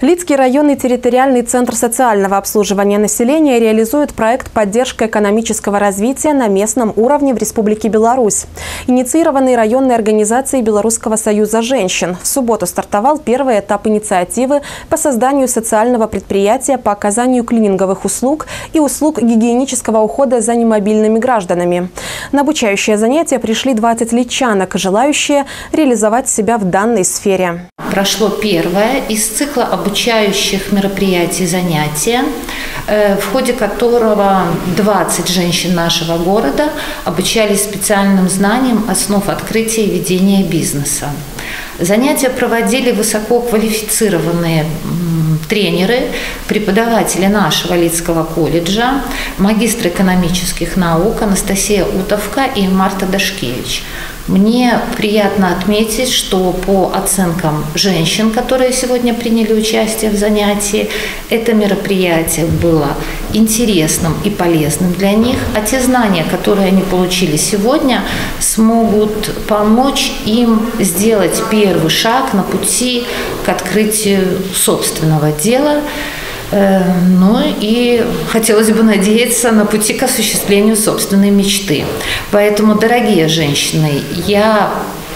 Лицкий районный территориальный центр социального обслуживания населения реализует проект «Поддержка экономического развития на местном уровне в Республике Беларусь». Инициированный районной организацией Белорусского союза женщин. В субботу стартовал первый этап инициативы по созданию социального предприятия по оказанию клининговых услуг и услуг гигиенического ухода за немобильными гражданами. На обучающее занятие пришли 20 личанок, желающие реализовать себя в данной сфере прошло первое из цикла обучающих мероприятий занятия, э, в ходе которого 20 женщин нашего города обучались специальным знаниям основ открытия и ведения бизнеса. Занятия проводили высококвалифицированные тренеры, преподаватели нашего Лицкого колледжа, магистр экономических наук Анастасия Утовка и Марта Дашкевич. Мне приятно отметить, что по оценкам женщин, которые сегодня приняли участие в занятии, это мероприятие было интересным и полезным для них, а те знания, которые они получили сегодня, смогут помочь им сделать первый шаг на пути к открытию собственного дела, ну и хотелось бы надеяться на пути к осуществлению собственной мечты. Поэтому, дорогие женщины, я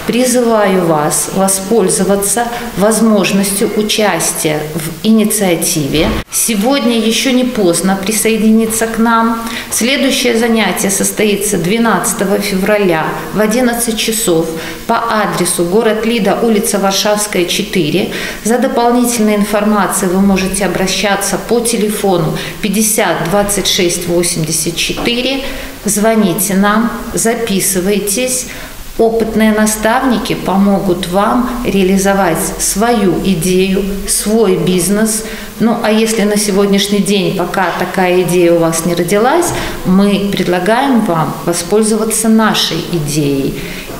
Призываю вас воспользоваться возможностью участия в инициативе. Сегодня еще не поздно присоединиться к нам. Следующее занятие состоится 12 февраля в 11 часов по адресу город Лида, улица Варшавская, 4. За дополнительной информацией вы можете обращаться по телефону 50 26 84. Звоните нам, записывайтесь. Опытные наставники помогут вам реализовать свою идею, свой бизнес. Ну, а если на сегодняшний день пока такая идея у вас не родилась, мы предлагаем вам воспользоваться нашей идеей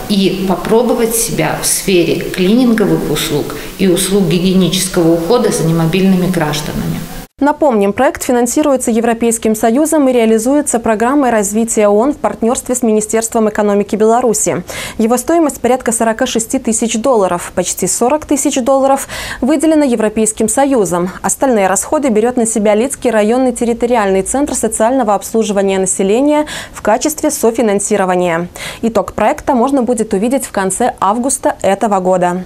и попробовать себя в сфере клининговых услуг и услуг гигиенического ухода за немобильными гражданами. Напомним, проект финансируется Европейским Союзом и реализуется программой развития ООН в партнерстве с Министерством экономики Беларуси. Его стоимость порядка 46 тысяч долларов. Почти 40 тысяч долларов выделено Европейским Союзом. Остальные расходы берет на себя Лицкий районный территориальный центр социального обслуживания населения в качестве софинансирования. Итог проекта можно будет увидеть в конце августа этого года.